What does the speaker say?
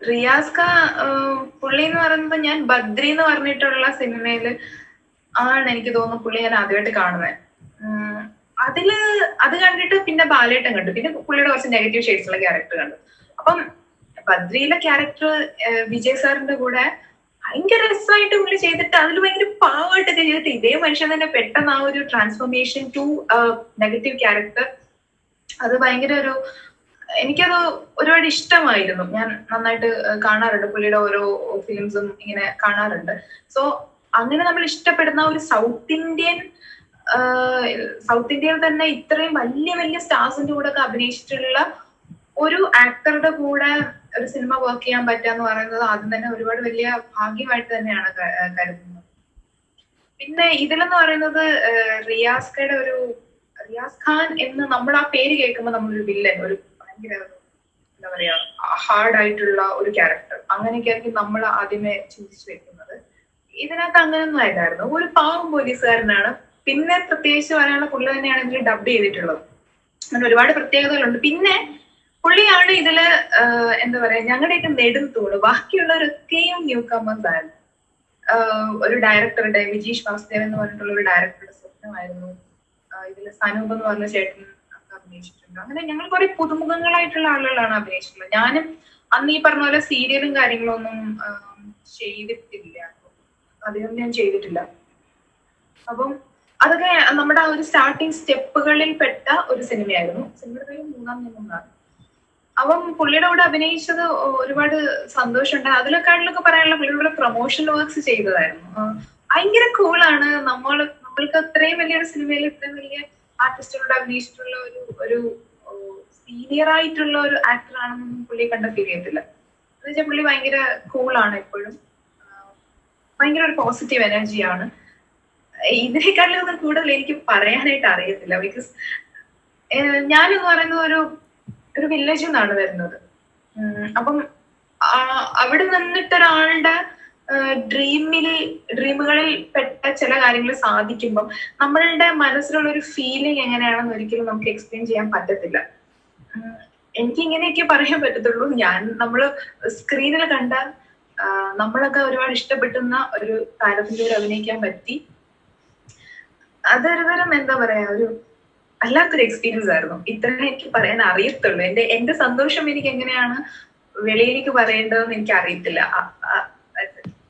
റിയാസ് ഖാ പുള്ളി എന്ന് പറയുന്നത് ഞാൻ ബദ്രി എന്ന് പറഞ്ഞിട്ടുള്ള സിനിമയിൽ ആണ് എനിക്ക് തോന്നുന്നു പുള്ളി ഞാൻ ആദ്യമായിട്ട് കാണുന്നത് അതിൽ അത് കണ്ടിട്ട് പിന്നെ ബാലേട്ടൻ കണ്ടു. പിന്നെ പുള്ളിയുടെ കുറച്ച് നെഗറ്റീവ് ഷെയ്ഡ്സ് ഉള്ള ക്യാരക്ടർ കണ്ടു. അപ്പം ബദ്രിയിലെ ക്യാരക്ടർ വിജയ് സാറിന്റെ കൂടെ ഭയങ്കര രസമായിട്ട് പുള്ളി ചെയ്തിട്ട് അതിൽ ഭയങ്കര പാവമായിട്ടൊക്കെ ചെയ്തിട്ട് ഇതേ മനുഷ്യൻ തന്നെ പെട്ടെന്ന് ആ ഒരു ട്രാൻസ്ഫോർമേഷൻ ടു നെഗറ്റീവ് ക്യാരക്ടർ അത് ഭയങ്കര ഒരു എനിക്കത് ഒരുപാട് ഇഷ്ടമായിരുന്നു. ഞാൻ നന്നായിട്ട് കാണാറുണ്ട്. പുള്ളിയുടെ ഓരോ ഫിലിംസും ഇങ്ങനെ കാണാറുണ്ട്. സോ അങ്ങനെ നമ്മൾ ഇഷ്ടപ്പെടുന്ന ഒരു സൗത്ത് ഇന്ത്യൻ സൗത്ത് ഇന്ത്യയിൽ തന്നെ ഇത്രയും വലിയ വലിയ സ്റ്റാർസിന്റെ കൂടെ ഒക്കെ അഭിനയിച്ചിട്ടുള്ള ഒരു ആക്ടറുടെ കൂടെ ഒരു സിനിമ വർക്ക് ചെയ്യാൻ പറ്റുക എന്ന് പറയുന്നത് ആദ്യം തന്നെ ഒരുപാട് വലിയ ഭാഗ്യമായിട്ട് തന്നെയാണ് കരുതുന്നത്. പിന്നെ ഇതിലെന്ന് പറയുന്നത് റിയാസ്കയുടെ ഒരു റിയാസ് ഖാൻ എന്ന് നമ്മൾ ആ പേര് കേൾക്കുമ്പോൾ നമ്മളൊരു വില്ലൻ ഒരു ഭയങ്കര എന്താ പറയാ ഹാർഡായിട്ടുള്ള ഒരു ക്യാരക്ടർ അങ്ങനെയൊക്കെ ആയിരിക്കും നമ്മൾ ആദ്യമേ ചിന്തിച്ചു വെക്കുന്നത്. ഇതിനകത്ത് അങ്ങനെയൊന്നും ആയിട്ടായിരുന്നു ഒരു പാവം പോലീസുകാരനാണ്. പിന്നെ പ്രത്യേകിച്ച് പറയാനുള്ള പുള്ളി തന്നെയാണ് ഇതിൽ ഡബ് ചെയ്തിട്ടുള്ളത്. അങ്ങനെ ഒരുപാട് പ്രത്യേകതകളുണ്ട്. പിന്നെ പുള്ളിയാണ് ഇതിൽ എന്താ പറയാ ഞങ്ങളുടെയൊക്കെ നെടും തൂണ് ബാക്കിയുള്ളവരൊക്കെയും ന്യൂ കമേഴ്സ് ആയിരുന്നു ഒരു ഡയറക്ടറുടെ വിജീഷ് വാസുദേവൻ എന്ന് പറഞ്ഞിട്ടുള്ള ഒരു ഡയറക്ടറുടെ സ്വപ്നമായിരുന്നു. ഇതിൽ സനൂപ് എന്ന് പറഞ്ഞ ചേട്ടൻ അഭിനയിച്ചിട്ടുണ്ട്. അങ്ങനെ ഞങ്ങൾ കുറെ പുതുമുഖങ്ങളായിട്ടുള്ള ആളുകളാണ് അഭിനയിച്ചിട്ടുള്ളത്. ഞാനും അന്ന് ഈ പറഞ്ഞ പോലെ സീരിയലും കാര്യങ്ങളൊന്നും ചെയ്തിട്ടില്ല. അധികം ഞാൻ ചെയ്തിട്ടില്ല. അപ്പം അതൊക്കെ നമ്മുടെ ആ ഒരു സ്റ്റാർട്ടിങ് സ്റ്റെപ്പുകളിൽ പെട്ട ഒരു സിനിമയായിരുന്നു. സിനിമയുടെ പേര് മൂന്നാം നിന്നാണ് അപ്പം പുള്ളിയുടെ കൂടെ അഭിനയിച്ചത് ഒരുപാട് സന്തോഷമുണ്ട്. അതിലൊക്കെ പറയാനുള്ള പുള്ളിയുടെ പ്രൊമോഷൻ വർക്ക്സ് ചെയ്തതായിരുന്നു. ഭയങ്കര കൂളാണ് നമ്മൾ നമ്മൾക്ക് അത്രയും വലിയൊരു സിനിമയിൽ ഇത്രയും വലിയ ആർട്ടിസ്റ്റുകളോട് അഭിനയിച്ചിട്ടുള്ള ഒരു ഒരു സീനിയർ ആയിട്ടുള്ള ഒരു ആക്ടർ ആണെന്നൊന്നും പുള്ളി കണ്ട ഫീൽ ചെയ്യത്തില്ല. എന്ന് വെച്ചാൽ പുള്ളി ഭയങ്കര കൂളാണ് എപ്പോഴും. ഭയങ്കര ഒരു പോസിറ്റീവ് എനർജിയാണ് ഇതിനേക്കാളും ഒന്നും കൂടുതൽ എനിക്ക് പറയാനായിട്ട് അറിയത്തില്ല. ബിക്കോസ് ഞാനെന്ന് പറയുന്ന ഒരു ഒരു വില്ലേജിൽ നിന്നാണ് വരുന്നത്. അപ്പം അവിടെ നിന്നിട്ട് ഒരാളുടെ ഡ്രീമിൽ ഡ്രീമുകളിൽ പെട്ട ചില കാര്യങ്ങൾ സാധിക്കുമ്പോൾ നമ്മളുടെ മനസ്സിലുള്ള ഒരു ഫീലിംഗ് എങ്ങനെയാണെന്ന് ഒരിക്കലും നമുക്ക് എക്സ്പ്ലെയിൻ ചെയ്യാൻ പറ്റത്തില്ല. എനിക്ക് ഇങ്ങനെയൊക്കെ പറയാൻ പറ്റത്തുള്ളൂ. ഞാൻ നമ്മൾ സ്ക്രീനിൽ കണ്ട നമ്മളൊക്കെ ഒരുപാട് ഇഷ്ടപ്പെട്ടുന്ന ഒരു താരത്തിന്റെ കൂടെ അഭിനയിക്കാൻ പറ്റി. അതൊരു തരം എന്താ പറയാ ഒരു അല്ലാത്തൊരു എക്സ്പീരിയൻസ് ആയിരുന്നു. ഇത്രയും എനിക്ക് പറയാൻ അറിയത്തുള്ളൂ. എന്റെ എന്റെ സന്തോഷം എനിക്ക് എങ്ങനെയാണ് വെളിയിലേക്ക് പറയേണ്ടതെന്ന് എനിക്ക് അറിയത്തില്ല